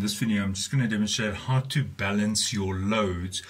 in this video I'm just going to demonstrate how to balance your loads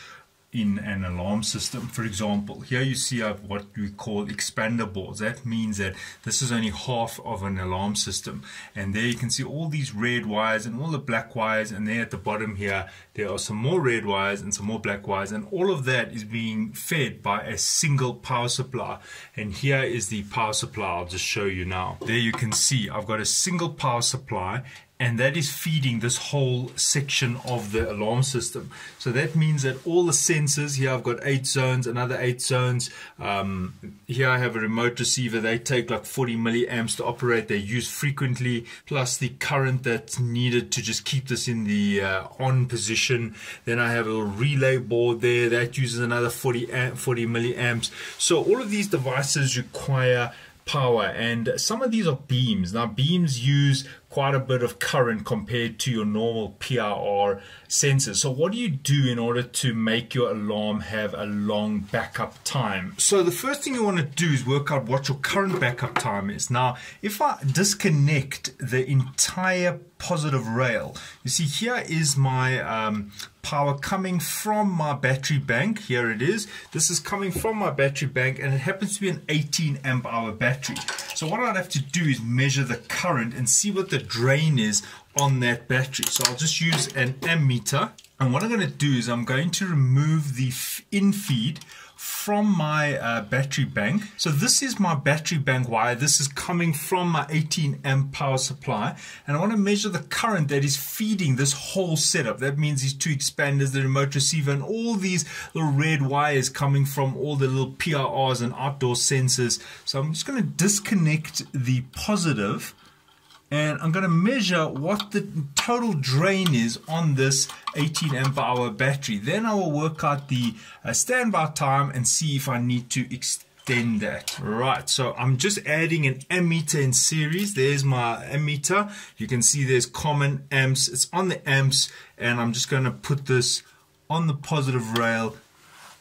in an alarm system. For example, here you see I have what we call expander boards. That means that this is only half of an alarm system. And there you can see all these red wires and all the black wires. And there at the bottom here, there are some more red wires and some more black wires. And all of that is being fed by a single power supply. And here is the power supply. I'll just show you now. There you can see I've got a single power supply and that is feeding this whole section of the alarm system. So that means that all the sensors, here I've got eight zones, another eight zones. Um, here I have a remote receiver. They take like 40 milliamps to operate. They're used frequently, plus the current that's needed to just keep this in the uh, on position. Then I have a relay board there that uses another 40, amp, 40 milliamps. So all of these devices require power and some of these are beams now beams use quite a bit of current compared to your normal PIR sensors. So what do you do in order to make your alarm have a long backup time? So the first thing you want to do is work out what your current backup time is. Now, if I disconnect the entire positive rail, you see here is my um, power coming from my battery bank. Here it is. This is coming from my battery bank and it happens to be an 18 amp hour battery. So what I'd have to do is measure the current and see what the drain is on that battery. So I'll just use an ammeter. And what I'm going to do is I'm going to remove the in feed from my uh, battery bank. So this is my battery bank wire. This is coming from my 18 amp power supply. And I want to measure the current that is feeding this whole setup. That means these two expanders, the remote receiver, and all these little red wires coming from all the little PIRs and outdoor sensors. So I'm just going to disconnect the positive and I'm going to measure what the total drain is on this 18 amp hour battery. Then I will work out the uh, standby time and see if I need to extend that. Right, so I'm just adding an ammeter in series. There's my ammeter. You can see there's common amps. It's on the amps and I'm just going to put this on the positive rail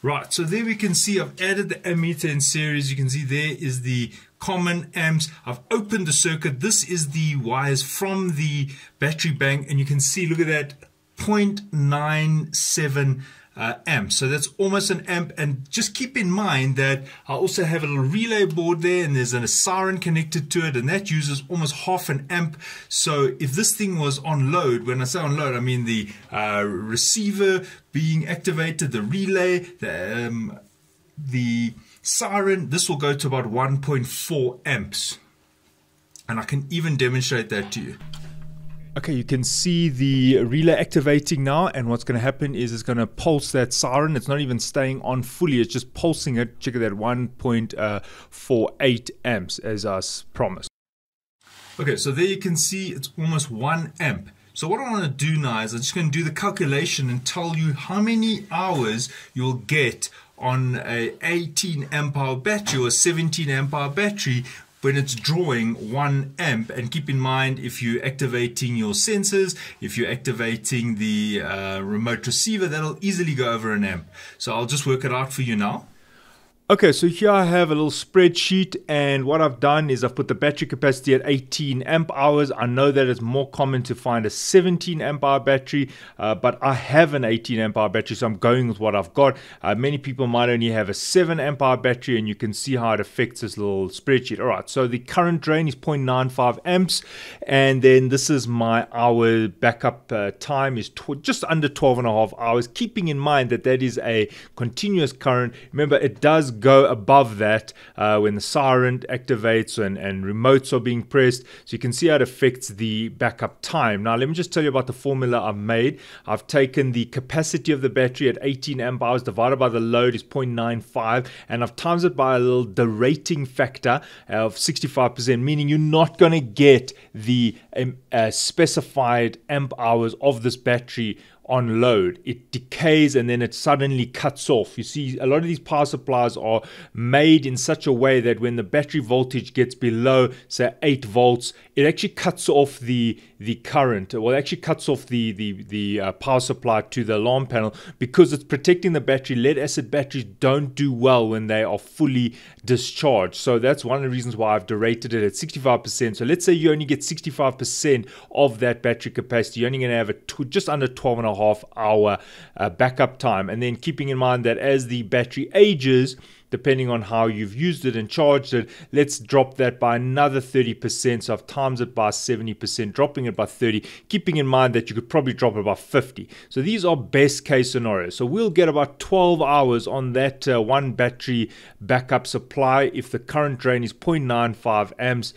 Right, so there we can see I've added the ammeter in series. You can see there is the common amps. I've opened the circuit. This is the wires from the battery bank and you can see, look at that, 0.97 uh, amp. So that's almost an amp. And just keep in mind that I also have a little relay board there and there's a siren connected to it and that uses almost half an amp. So if this thing was on load, when I say on load, I mean the uh, receiver being activated, the relay, the, um, the siren, this will go to about 1.4 amps. And I can even demonstrate that to you. Okay, you can see the relay activating now, and what's going to happen is it's going to pulse that siren. It's not even staying on fully, it's just pulsing it. Check it out, 1.48 uh, amps as I promised. Okay, so there you can see it's almost 1 amp. So what I want to do now is I'm just going to do the calculation and tell you how many hours you'll get on a 18 amp hour battery or 17 amp hour battery when it's drawing one amp. And keep in mind if you're activating your sensors if you're activating the uh, remote receiver that'll easily go over an amp. So I'll just work it out for you now Okay, so here I have a little spreadsheet and what I've done is I've put the battery capacity at 18 amp hours. I know that it's more common to find a 17 amp hour battery, uh, but I have an 18 amp hour battery, so I'm going with what I've got. Uh, many people might only have a 7 amp hour battery and you can see how it affects this little spreadsheet. All right, so the current drain is 0.95 amps and then this is my hour backup uh, time is just under 12 and a half hours, keeping in mind that that is a continuous current. Remember, it does go above that uh, when the siren activates and, and remotes are being pressed. So you can see how it affects the backup time. Now, let me just tell you about the formula I've made. I've taken the capacity of the battery at 18 amp hours divided by the load is 0.95, and I've times it by a little derating factor of 65%, meaning you're not going to get the um, uh, specified amp hours of this battery on load. It decays and then it suddenly cuts off. You see, a lot of these power supplies are made in such a way that when the battery voltage gets below, say, 8 volts, it actually cuts off the the current. Well, it actually cuts off the the the uh, power supply to the alarm panel because it's protecting the battery. Lead acid batteries don't do well when they are fully discharged. So that's one of the reasons why I've derated it at 65%. So let's say you only get 65% of that battery capacity. You're only going to have a t- just under 12 and a half hour uh, backup time. And then keeping in mind that as the battery ages, depending on how you've used it and charged it. Let's drop that by another 30%. So I've times it by 70%, dropping it by 30, keeping in mind that you could probably drop it by 50. So these are best case scenarios. So we'll get about 12 hours on that uh, one battery backup supply if the current drain is 0.95 amps.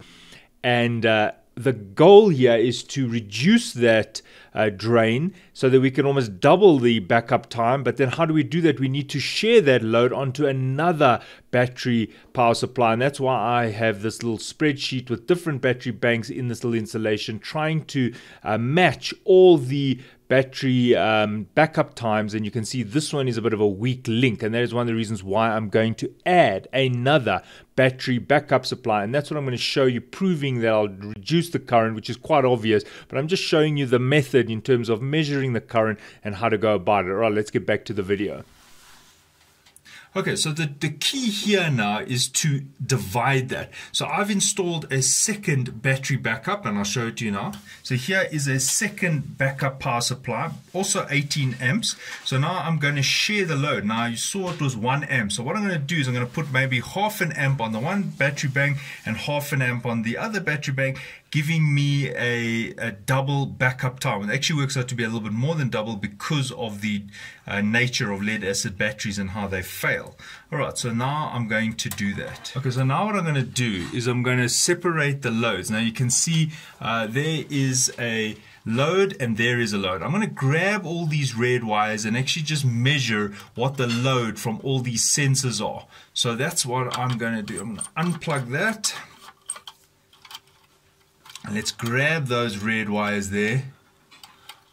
And uh, the goal here is to reduce that uh, drain so that we can almost double the backup time. But then, how do we do that? We need to share that load onto another battery power supply. And that's why I have this little spreadsheet with different battery banks in this little installation, trying to uh, match all the battery um, backup times and you can see this one is a bit of a weak link and that is one of the reasons why I'm going to add another battery backup supply and that's what I'm going to show you proving that I'll reduce the current which is quite obvious but I'm just showing you the method in terms of measuring the current and how to go about it. All right, let's get back to the video. Okay, so the, the key here now is to divide that. So I've installed a second battery backup and I'll show it to you now. So here is a second backup power supply, also 18 amps. So now I'm going to share the load. Now you saw it was one amp. So what I'm going to do is I'm going to put maybe half an amp on the one battery bank and half an amp on the other battery bank giving me a, a, double backup time. It actually works out to be a little bit more than double because of the uh, nature of lead acid batteries and how they fail. All right, so now I'm going to do that. Okay, so now what I'm going to do is I'm going to separate the loads. Now you can see uh, there is a load and there is a load. I'm going to grab all these red wires and actually just measure what the load from all these sensors are. So that's what I'm going to do. I'm to unplug that. Let's grab those red wires there.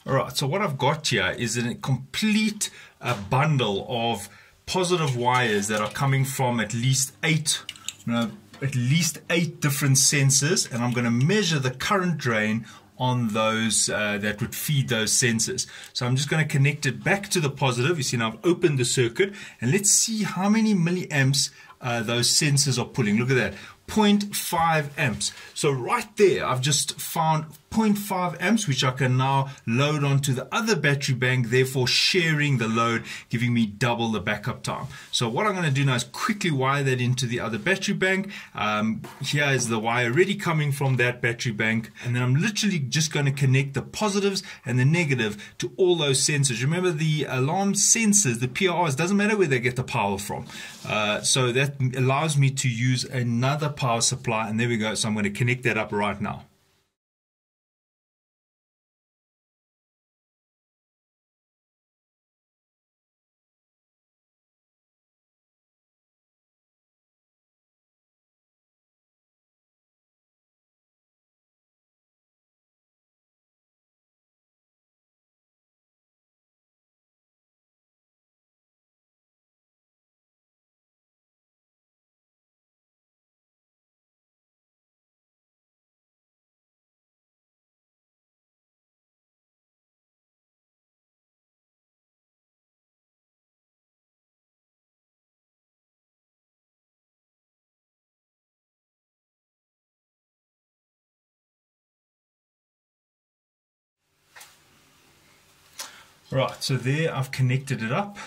All right, so what I've got here is a complete uh, bundle of positive wires that are coming from at least eight, you know, at least eight different sensors, and I'm going to measure the current drain on those uh, that would feed those sensors. So I'm just going to connect it back to the positive. You see now I've opened the circuit and let's see how many milliamps uh, those sensors are pulling. Look at that. 0.5 amps. So right there, I've just found 0.5 amps, which I can now load onto the other battery bank, therefore sharing the load, giving me double the backup time. So what I'm going to do now is quickly wire that into the other battery bank. Um, here is the wire already coming from that battery bank. And then I'm literally just going to connect the positives and the negative to all those sensors. Remember the alarm sensors, the PIRs, doesn't matter where they get the power from. Uh, so that allows me to use another power supply. And there we go. So I'm going to connect that up right now. Right, so there I've connected it up.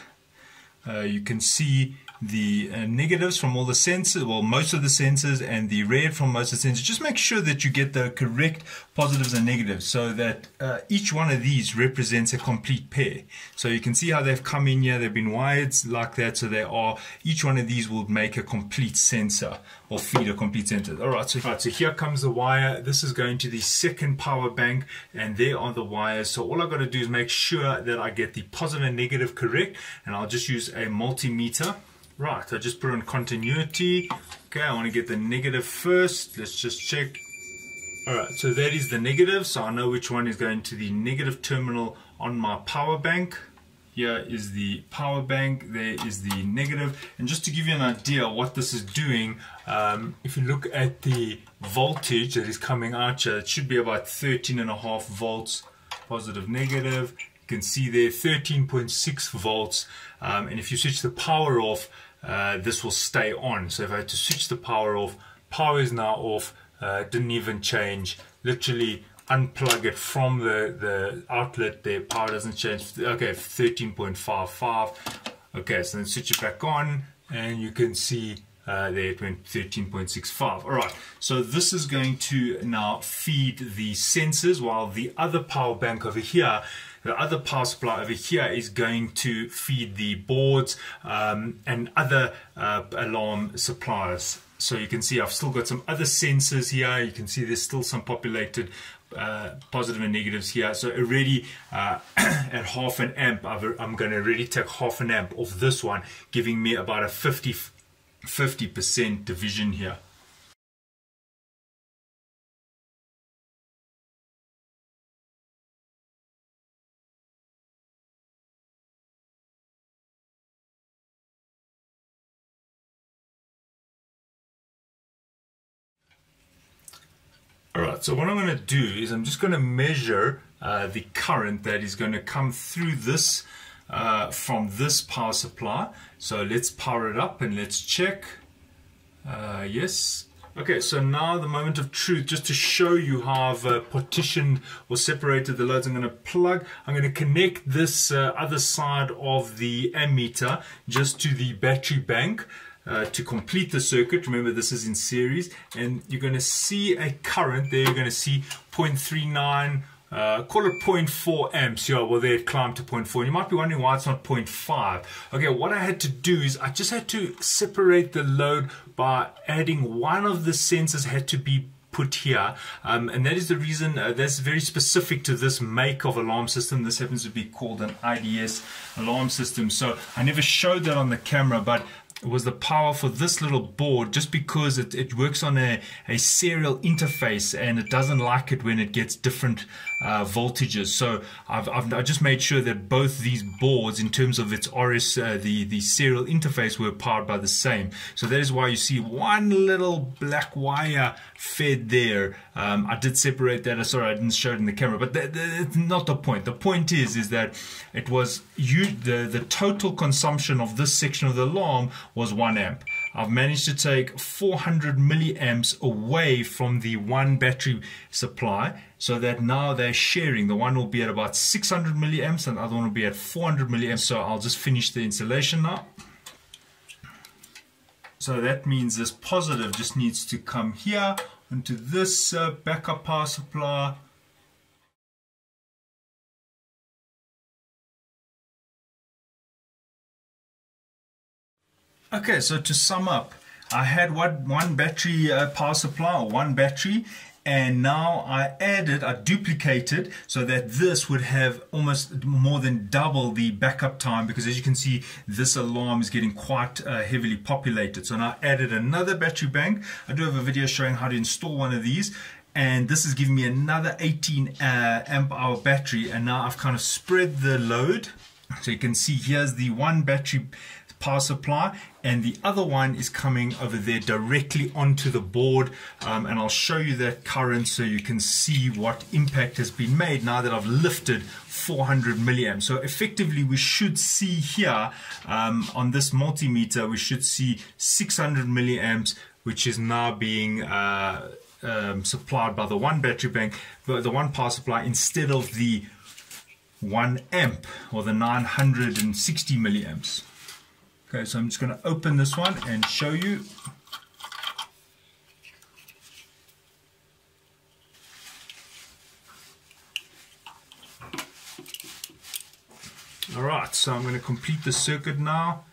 Uh, you can see the uh, negatives from all the sensors, well, most of the sensors, and the red from most of the sensors. Just make sure that you get the correct positives and negatives so that uh, each one of these represents a complete pair. So you can see how they've come in here. They've been wired like that. So they are, each one of these will make a complete sensor or feed a complete sensor. All right, so, all right, so here comes the wire. This is going to the second power bank and there are the wires. So all I've got to do is make sure that I get the positive and negative correct. And I'll just use a multimeter. Right, I just put on continuity. Okay, I want to get the negative first. Let's just check. Alright, so that is the negative, so I know which one is going to the negative terminal on my power bank. here is the power bank, there is the negative. And just to give you an idea what this is doing, um, if you look at the voltage that is coming out here, it should be about 13 and a half volts, positive, negative. You can see there 13.6 volts. Um, and if you switch the power off, uh, this will stay on. So if I had to switch the power off, power is now off, uh, didn't even change. Literally unplug it from the, the outlet, the power doesn't change. Okay, 13.55. Okay, so then switch it back on and you can see uh, there it went 13.65. All right, so this is going to now feed the sensors while the other power bank over here the other power supply over here is going to feed the boards um, and other uh, alarm suppliers. So you can see I've still got some other sensors here. You can see there's still some populated uh, positive and negatives here. So already uh, at half an amp, i am going to already take half an amp of this one, giving me about a 50 50% division here. So what I'm going to do is I'm just going to measure uh, the current that is going to come through this uh, from this power supply. So let's power it up and let's check. Uh, yes. Okay, so now the moment of truth, just to show you how I've uh, partitioned or separated the loads, I'm going to plug, I'm going to connect this uh, other side of the ammeter just to the battery bank. Uh, to complete the circuit. Remember, this is in series, and you're going to see a current there. You're going to see 0.39 uh, call it 0.4 amps. Yeah, well, it climbed to 0.4. And you might be wondering why it's not 0.5. Okay, what I had to do is I just had to separate the load by adding one of the sensors had to be put here um, and that is the reason uh, that's very specific to this make of alarm system this happens to be called an IDS alarm system so I never showed that on the camera but was the power for this little board just because it, it works on a, a serial interface and it doesn't like it when it gets different uh, voltages. So I've, I've, i just made sure that both these boards in terms of its RS, uh, the, the serial interface were powered by the same. So that is why you see one little black wire fed there. Um, I did separate that. I sorry, I didn't show it in the camera, but that's not the point. The point is, is that it was you, the, the total consumption of this section of the alarm was 1 amp. I've managed to take 400 milliamps away from the one battery supply so that now they're sharing. The one will be at about 600 milliamps and the other one will be at 400 milliamps. So I'll just finish the installation now. So that means this positive just needs to come here into this uh, backup power supply. Okay, so to sum up, I had one, one battery uh, power supply or one battery and now I added, I duplicated so that this would have almost more than double the backup time because as you can see this alarm is getting quite uh, heavily populated. So now I added another battery bank. I do have a video showing how to install one of these and this is giving me another 18 uh, amp hour battery and now I've kind of spread the load so you can see here's the one battery power supply and the other one is coming over there directly onto the board. Um, and I'll show you that current so you can see what impact has been made now that I've lifted 400 milliamps. So effectively we should see here um, on this multimeter we should see 600 milliamps which is now being uh, um, supplied by the one battery bank the one power supply instead of the 1 amp or the 960 milliamps Okay, so I'm just going to open this one and show you. Alright, so I'm going to complete the circuit now.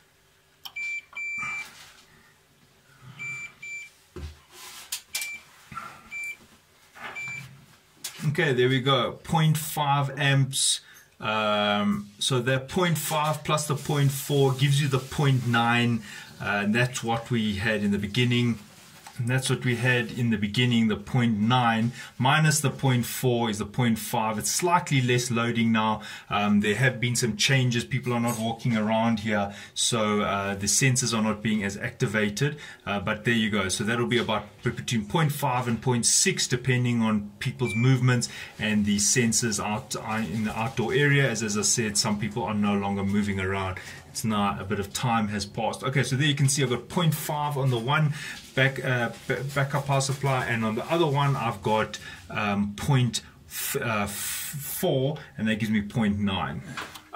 Okay, there we go. 0.5 amps um, so the 0.5 plus the 0.4 gives you the 0.9. Uh, and that's what we had in the beginning. That's what we had in the beginning, the 0.9 minus the 0.4 is the 0.5. It's slightly less loading now. Um, there have been some changes. People are not walking around here, so uh, the sensors are not being as activated. Uh, but there you go. So that'll be about between 0.5 and 0.6 depending on people's movements and the sensors out uh, in the outdoor area. As, as I said, some people are no longer moving around it's now a bit of time has passed. Okay so there you can see I've got 0.5 on the one back uh, backup power supply and on the other one I've got um, 0.4 uh, and that gives me 0.9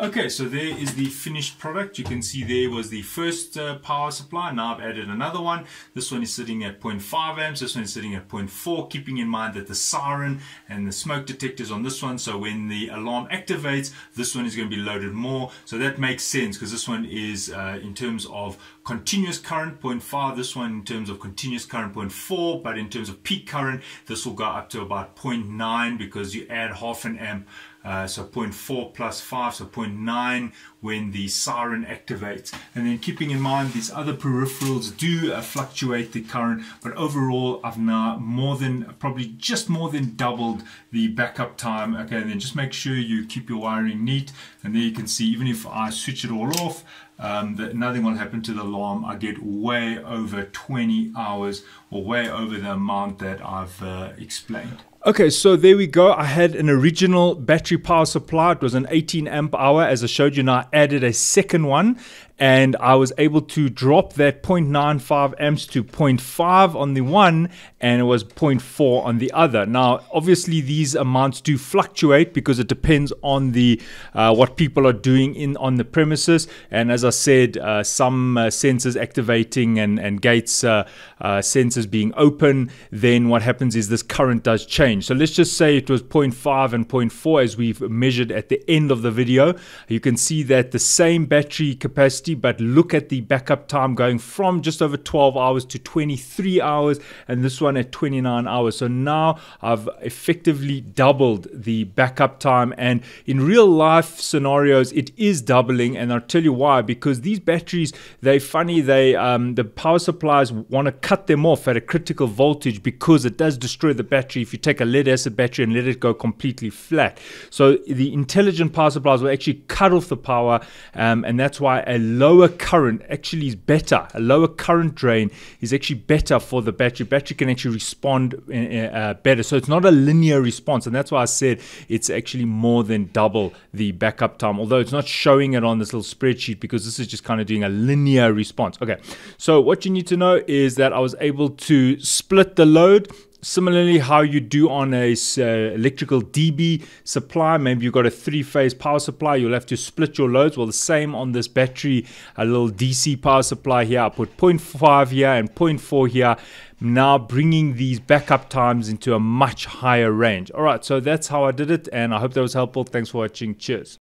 Okay, so there is the finished product. You can see there was the first uh, power supply. Now I've added another one. This one is sitting at 0.5 amps. This one is sitting at 0.4, keeping in mind that the siren and the smoke detectors on this one. So when the alarm activates, this one is going to be loaded more. So that makes sense because this one is uh, in terms of continuous current 0.5 this one in terms of continuous current 0.4 but in terms of peak current this will go up to about 0.9 because you add half an amp uh, so 0.4 plus 5, so 0.9 when the siren activates. And then keeping in mind these other peripherals do uh, fluctuate the current, but overall I've now more than, probably just more than doubled the backup time. Okay, and then just make sure you keep your wiring neat. And there you can see, even if I switch it all off, um, that nothing will happen to the alarm. I get way over 20 hours or way over the amount that I've uh, explained. Okay, so there we go. I had an original battery power supply. It was an 18 amp hour. As I showed you now, I added a second one and I was able to drop that 0.95 amps to 0.5 on the one and it was 0.4 on the other. Now, obviously, these amounts do fluctuate because it depends on the uh, what people are doing in on the premises. And as I said, uh, some uh, sensors activating and and gates uh, uh, sensors being open, then what happens is this current does change. So let's just say it was 0.5 and 0.4 as we've measured at the end of the video. You can see that the same battery capacity but look at the backup time going from just over 12 hours to 23 hours, and this one at 29 hours. So now I've effectively doubled the backup time, and in real life scenarios, it is doubling, and I'll tell you why. Because these batteries, they funny, they um, the power supplies want to cut them off at a critical voltage because it does destroy the battery if you take a lead acid battery and let it go completely flat. So the intelligent power supplies will actually cut off the power, um, and that's why a lower current actually is better. A lower current drain is actually better for the battery. Battery can actually respond uh, uh, better. So it's not a linear response. And that's why I said it's actually more than double the backup time, although it's not showing it on this little spreadsheet because this is just kind of doing a linear response. Okay. So what you need to know is that I was able to split the load Similarly, how you do on a uh, electrical DB supply, maybe you've got a three-phase power supply, you'll have to split your loads. Well, the same on this battery, a little DC power supply here. I put 0.5 here and 0.4 here. Now bringing these backup times into a much higher range. All right, so that's how I did it, and I hope that was helpful. Thanks for watching. Cheers.